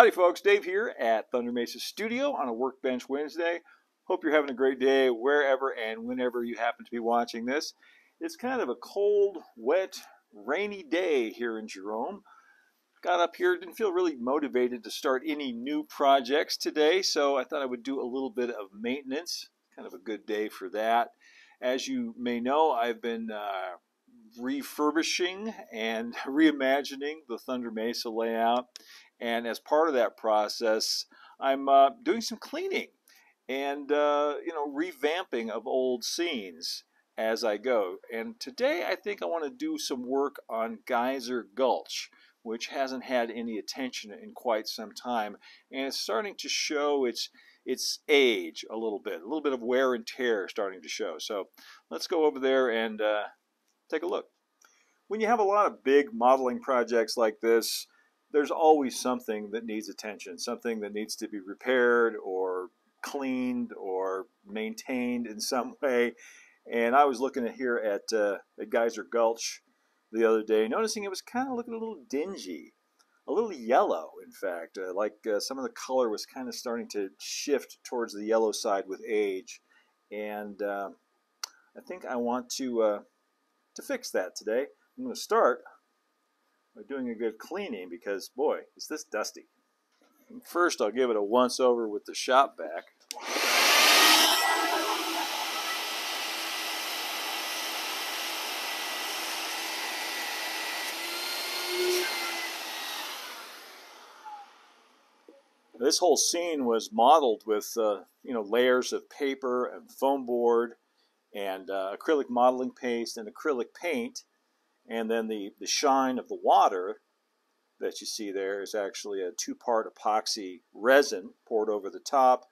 Howdy, folks. Dave here at Thunder Mesa Studio on a Workbench Wednesday. Hope you're having a great day wherever and whenever you happen to be watching this. It's kind of a cold, wet, rainy day here in Jerome. Got up here, didn't feel really motivated to start any new projects today, so I thought I would do a little bit of maintenance. Kind of a good day for that. As you may know, I've been uh, refurbishing and reimagining the Thunder Mesa layout and as part of that process, I'm uh, doing some cleaning and uh, you know revamping of old scenes as I go. And today I think I want to do some work on Geyser Gulch, which hasn't had any attention in quite some time, and it's starting to show its its age a little bit, a little bit of wear and tear starting to show. So let's go over there and uh, take a look. When you have a lot of big modeling projects like this, there's always something that needs attention, something that needs to be repaired or cleaned or maintained in some way. And I was looking here at, uh, at Geyser Gulch the other day, noticing it was kind of looking a little dingy, a little yellow, in fact. Uh, like uh, some of the color was kind of starting to shift towards the yellow side with age. And uh, I think I want to, uh, to fix that today. I'm going to start by doing a good cleaning because, boy, is this dusty. First, I'll give it a once over with the shop vac. This whole scene was modeled with, uh, you know, layers of paper and foam board and uh, acrylic modeling paste and acrylic paint and then the, the shine of the water that you see there is actually a two-part epoxy resin poured over the top,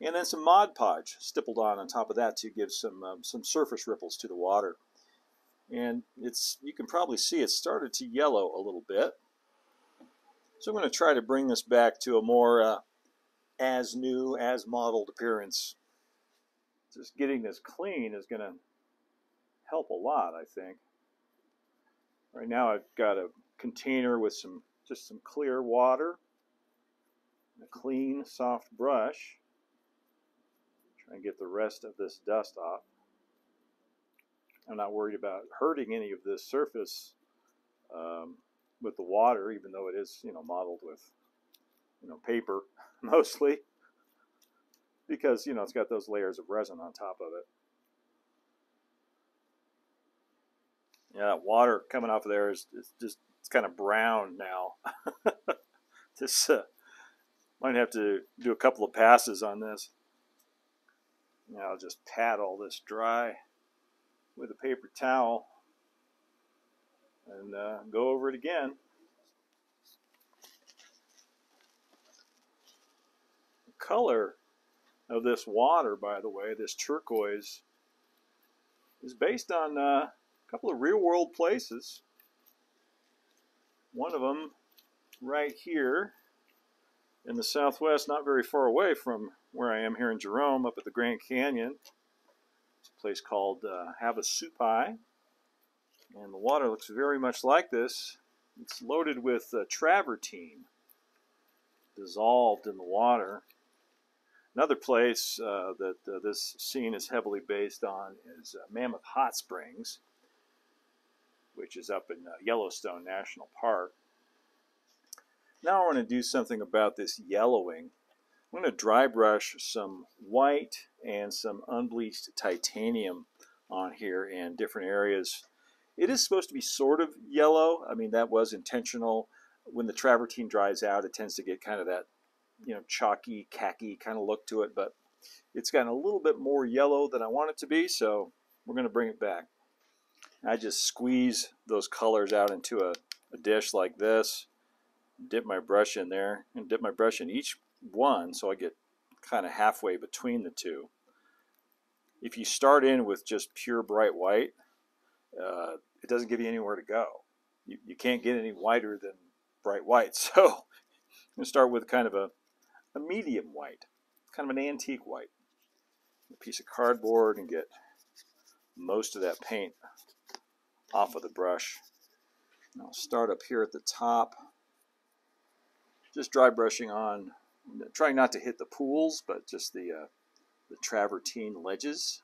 and then some Mod Podge stippled on on top of that to give some um, some surface ripples to the water. And it's you can probably see it started to yellow a little bit. So I'm going to try to bring this back to a more uh, as new, as modeled appearance. Just getting this clean is going to help a lot, I think. Right now I've got a container with some just some clear water, a clean soft brush. Try and get the rest of this dust off. I'm not worried about hurting any of this surface um, with the water, even though it is, you know, modeled with, you know, paper mostly, because you know it's got those layers of resin on top of it. Yeah, that water coming off of there is, is just it's kind of brown now. this uh, might have to do a couple of passes on this. Now I'll just pat all this dry with a paper towel and uh, go over it again. Color of this water, by the way, this turquoise, is based on uh, a couple of real world places. One of them right here in the southwest, not very far away from where I am here in Jerome, up at the Grand Canyon. It's a place called uh, Havasupai. And the water looks very much like this. It's loaded with uh, travertine dissolved in the water. Another place uh, that uh, this scene is heavily based on is uh, Mammoth Hot Springs which is up in uh, Yellowstone National Park. Now I want to do something about this yellowing. I'm going to dry brush some white and some unbleached titanium on here in different areas. It is supposed to be sort of yellow. I mean, that was intentional. When the travertine dries out, it tends to get kind of that, you know, chalky, khaki kind of look to it, but it's gotten a little bit more yellow than I want it to be, so we're going to bring it back. I just squeeze those colors out into a, a dish like this, dip my brush in there, and dip my brush in each one so I get kind of halfway between the two. If you start in with just pure bright white, uh, it doesn't give you anywhere to go. You, you can't get any whiter than bright white. So I'm going to start with kind of a, a medium white, kind of an antique white. A piece of cardboard and get most of that paint off of the brush. And I'll start up here at the top, just dry brushing on, trying not to hit the pools, but just the, uh, the travertine ledges.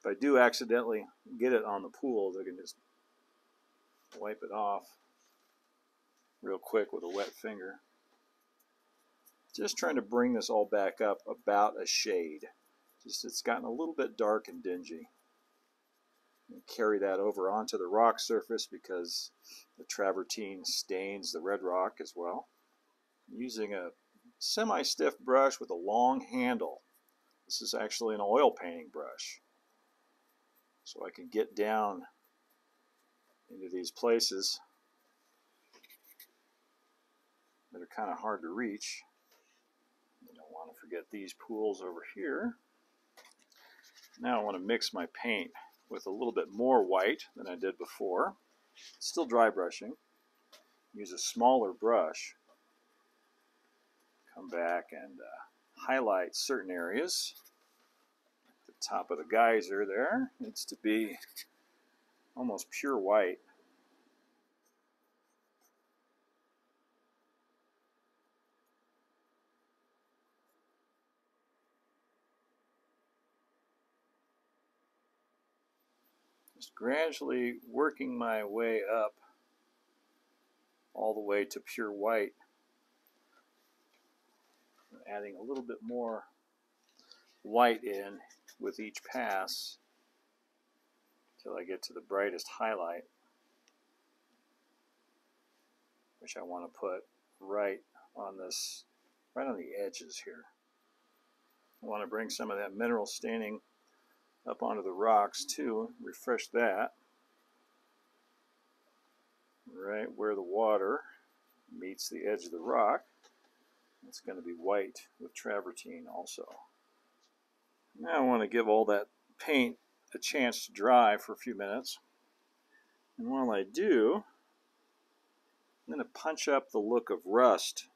If I do accidentally get it on the pools, I can just wipe it off real quick with a wet finger. Just trying to bring this all back up about a shade. Just it's gotten a little bit dark and dingy. And carry that over onto the rock surface because the travertine stains the red rock as well. using a semi-stiff brush with a long handle. This is actually an oil painting brush. So I can get down into these places that are kind of hard to reach. Forget these pools over here. Now I want to mix my paint with a little bit more white than I did before. Still dry brushing. Use a smaller brush. Come back and uh, highlight certain areas. The top of the geyser there needs to be almost pure white. Just gradually working my way up all the way to pure white. Adding a little bit more white in with each pass until I get to the brightest highlight, which I want to put right on this, right on the edges here. I want to bring some of that mineral staining up onto the rocks too, refresh that. Right where the water meets the edge of the rock, it's going to be white with travertine also. Now I want to give all that paint a chance to dry for a few minutes. And while I do, I'm going to punch up the look of rust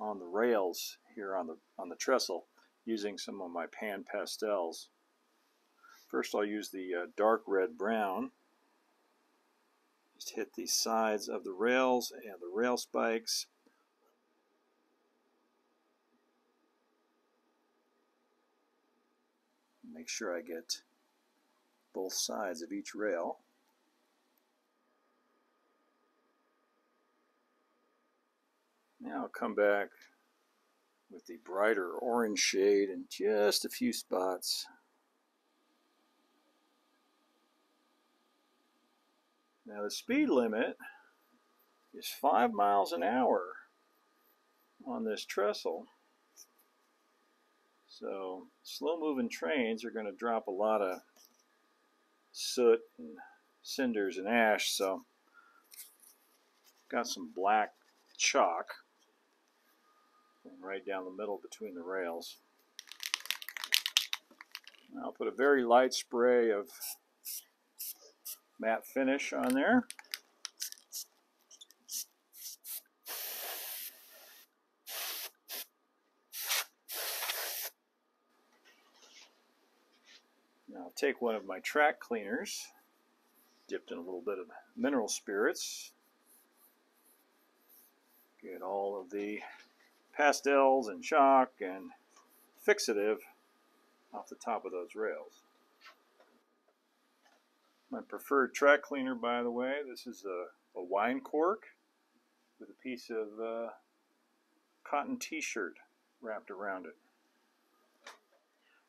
on the rails here on the, on the trestle using some of my pan pastels. First I'll use the uh, dark red brown. Just hit the sides of the rails and the rail spikes. Make sure I get both sides of each rail. Now I'll come back with the brighter orange shade in just a few spots. Now the speed limit is 5 miles an hour on this trestle. So slow moving trains are going to drop a lot of soot and cinders and ash. So got some black chalk right down the middle between the rails. I'll put a very light spray of matte finish on there. Now I'll take one of my track cleaners, dipped in a little bit of mineral spirits, get all of the pastels and chalk and fixative off the top of those rails. My preferred track cleaner, by the way, this is a, a wine cork with a piece of uh, cotton t-shirt wrapped around it.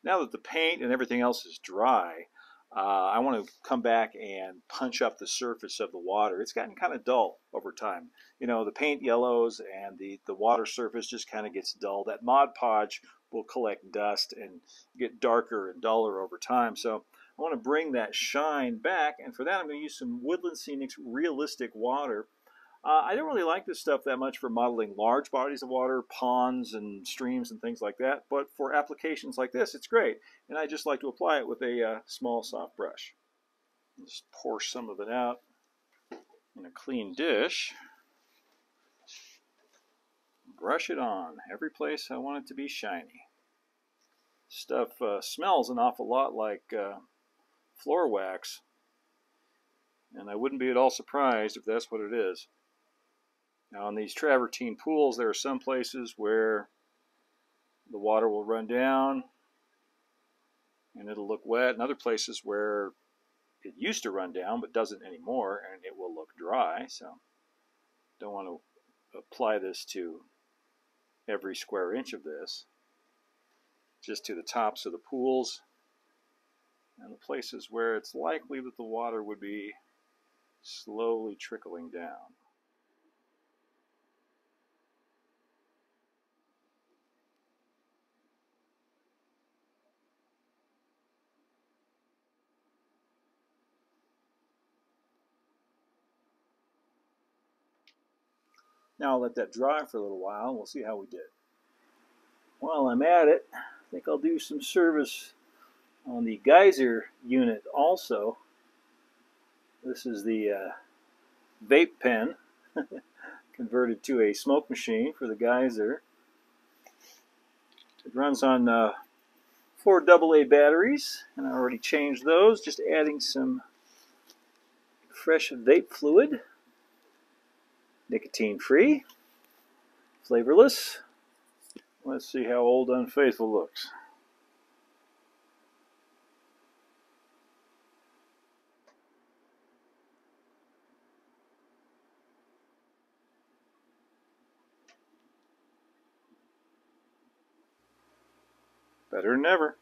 Now that the paint and everything else is dry, uh, I want to come back and punch up the surface of the water. It's gotten kind of dull over time. You know, the paint yellows and the, the water surface just kind of gets dull. That Mod Podge will collect dust and get darker and duller over time. So I want to bring that shine back, and for that I'm going to use some Woodland Scenics Realistic Water. Uh, I don't really like this stuff that much for modeling large bodies of water, ponds and streams and things like that, but for applications like this, it's great. And I just like to apply it with a uh, small, soft brush. Just pour some of it out in a clean dish. Brush it on every place I want it to be shiny. Stuff uh, smells an awful lot like uh, floor wax. And I wouldn't be at all surprised if that's what it is. Now on these travertine pools, there are some places where the water will run down and it'll look wet, and other places where it used to run down but doesn't anymore and it will look dry. So don't want to apply this to every square inch of this, just to the tops of the pools and the places where it's likely that the water would be slowly trickling down. Now I'll let that dry for a little while and we'll see how we did. While I'm at it, I think I'll do some service on the geyser unit also. This is the uh, vape pen converted to a smoke machine for the geyser. It runs on uh, four AA batteries, and I already changed those, just adding some fresh vape fluid nicotine free, flavorless. Let's see how Old Unfaithful looks. Better than ever.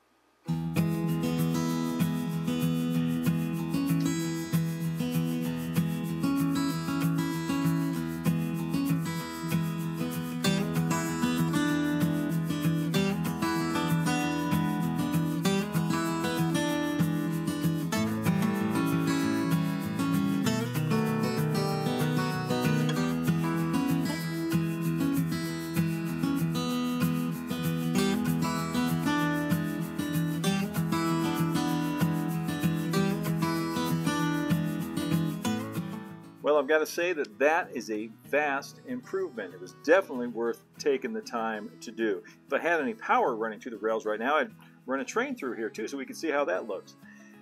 Well, I've got to say that that is a vast improvement. It was definitely worth taking the time to do. If I had any power running through the rails right now, I'd run a train through here too so we can see how that looks.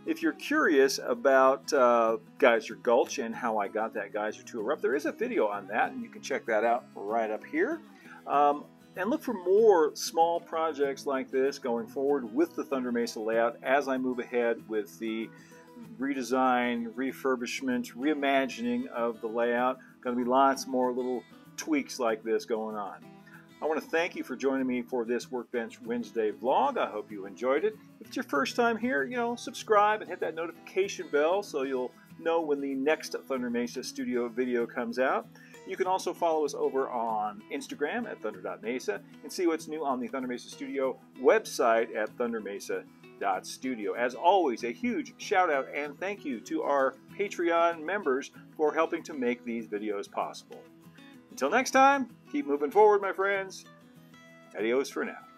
If you're curious about uh, Geyser Gulch and how I got that geyser to erupt, there is a video on that, and you can check that out right up here. Um, and look for more small projects like this going forward with the Thunder Mesa layout as I move ahead with the redesign, refurbishment, reimagining of the layout. Going to be lots more little tweaks like this going on. I want to thank you for joining me for this Workbench Wednesday vlog. I hope you enjoyed it. If it's your first time here, you know, subscribe and hit that notification bell so you'll know when the next Thunder Mesa Studio video comes out. You can also follow us over on Instagram at thunder.mesa and see what's new on the Thunder Mesa Studio website at thundermesa.com Studio. As always, a huge shout out and thank you to our Patreon members for helping to make these videos possible. Until next time, keep moving forward, my friends. Adios for now.